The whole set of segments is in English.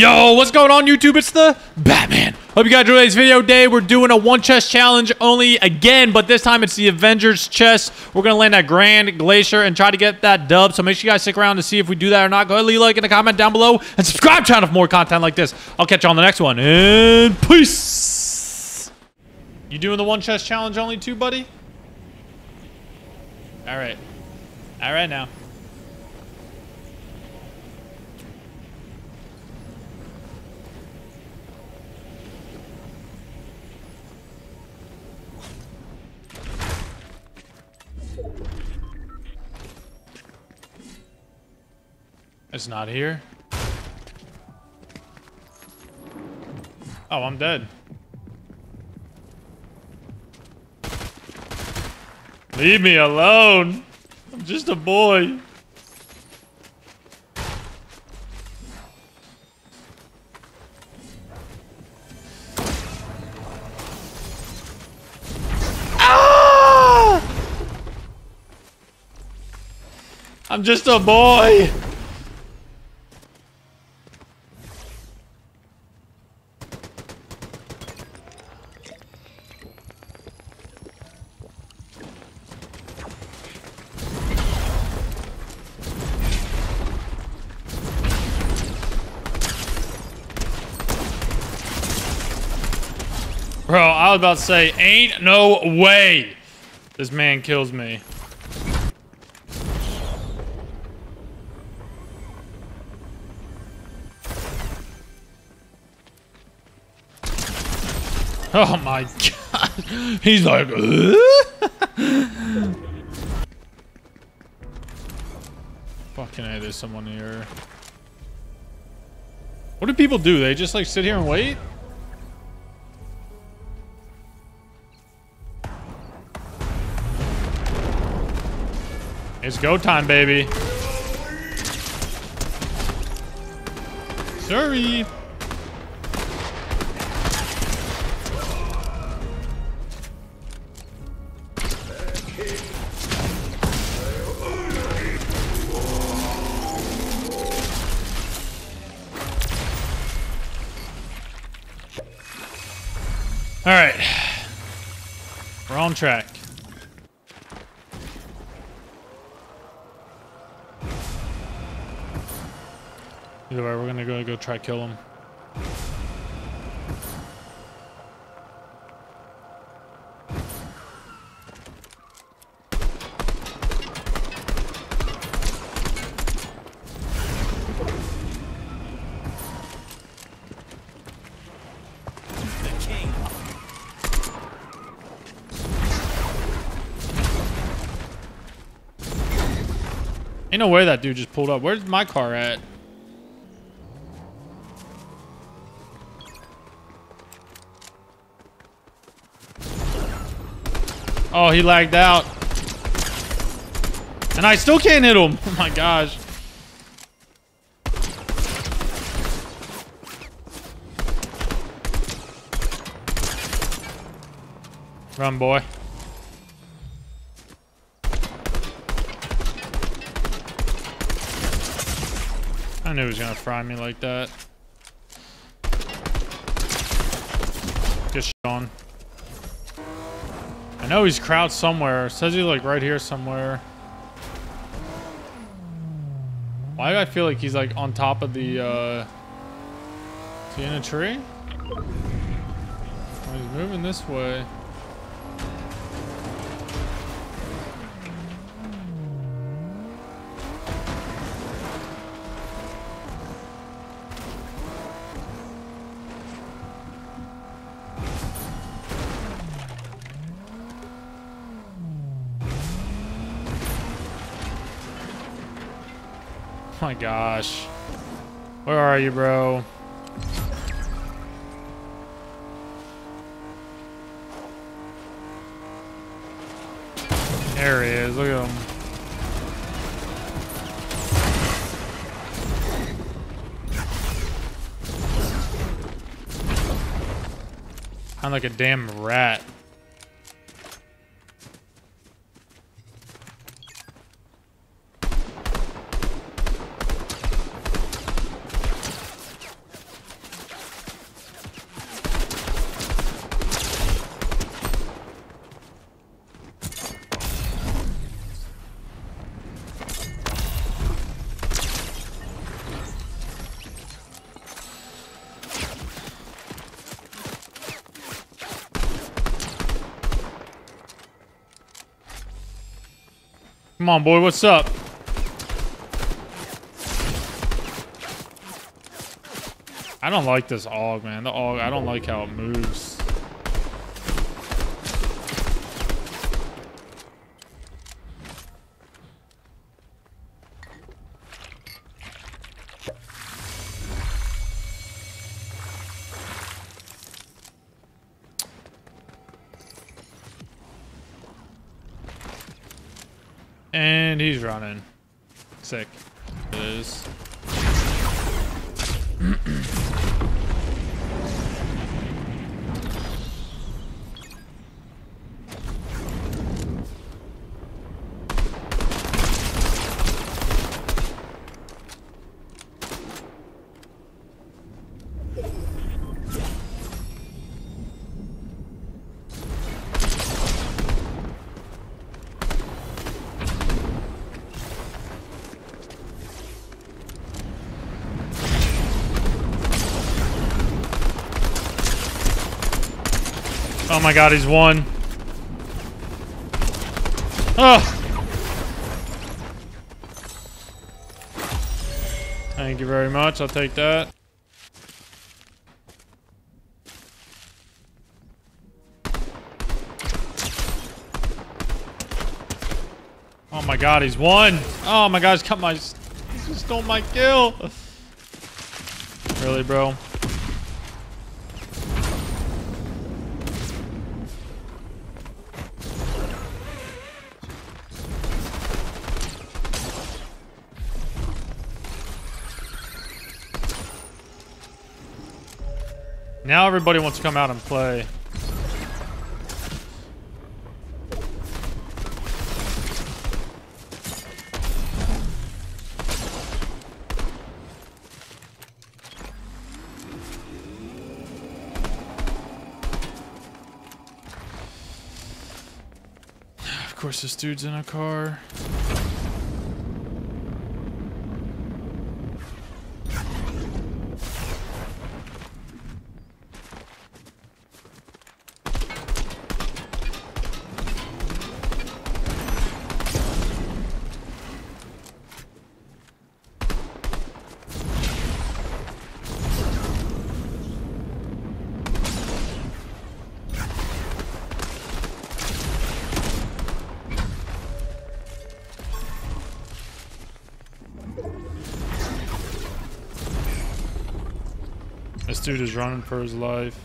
Yo, what's going on YouTube? It's the Batman. Hope you guys enjoyed today's video day. We're doing a one chest challenge only again, but this time it's the Avengers chest. We're going to land at Grand Glacier and try to get that dub. So make sure you guys stick around to see if we do that or not. Go ahead, leave a like in the comment down below and subscribe channel for more content like this. I'll catch you on the next one. And peace. You doing the one chest challenge only too, buddy? All right. All right now. It's not here. Oh, I'm dead. Leave me alone. I'm just a boy. Ah! I'm just a boy. Bro, I was about to say, ain't no way this man kills me. Oh my god. He's like, Fucking A, there's someone here. What do people do? They just like sit here and wait? It's go time, baby. Sorry. All right. We're on track. Try kill him. Ain't no way that dude just pulled up. Where's my car at? Oh, he lagged out. And I still can't hit him. Oh my gosh. Run, boy. I knew he was gonna fry me like that. Shit on. Know he's crouched somewhere. Says he's like right here somewhere. Why do I feel like he's like on top of the, uh... Is he in a tree? Oh, he's moving this way. My gosh. Where are you, bro? There he is. Look at him. I'm like a damn rat. Come on, boy. What's up? I don't like this AUG, man. The AUG, I don't like how it moves. And he's running. Sick. It is. Oh my god, he's won. Oh. Ah. Thank you very much. I'll take that. Oh my god, he's won. Oh my god, he's cut my... He stole my kill. Really, bro? Now everybody wants to come out and play. Of course, this dude's in a car. This dude is running for his life.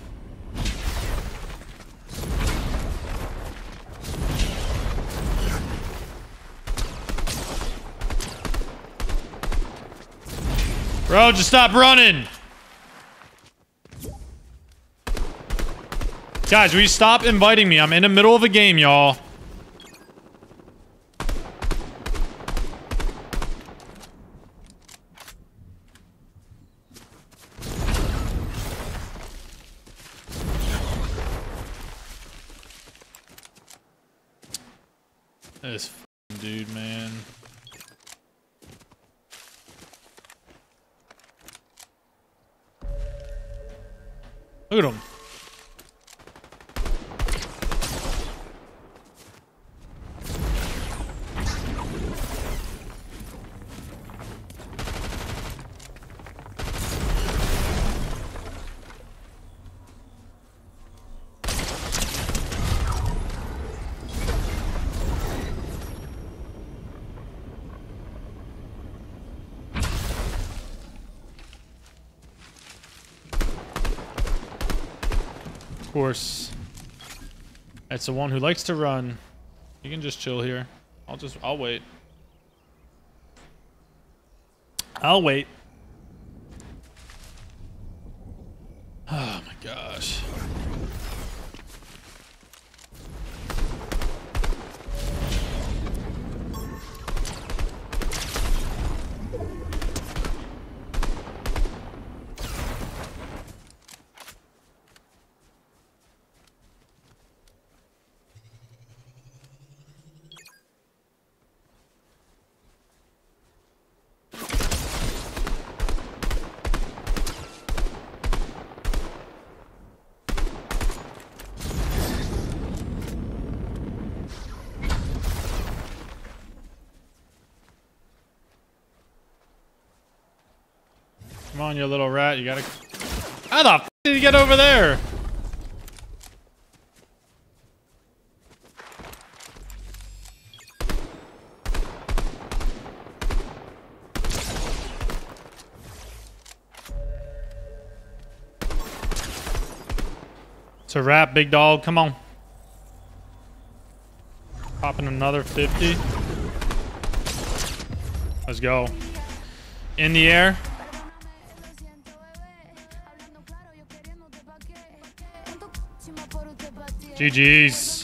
Bro, just stop running! Guys, will you stop inviting me? I'm in the middle of a game, y'all. This dude, man. Look at him. Course. It's the one who likes to run. You can just chill here. I'll just, I'll wait. I'll wait. On, you little rat. You gotta... How the f did you get over there? It's a wrap, big dog. Come on. Popping another 50. Let's go. In the air. GG's.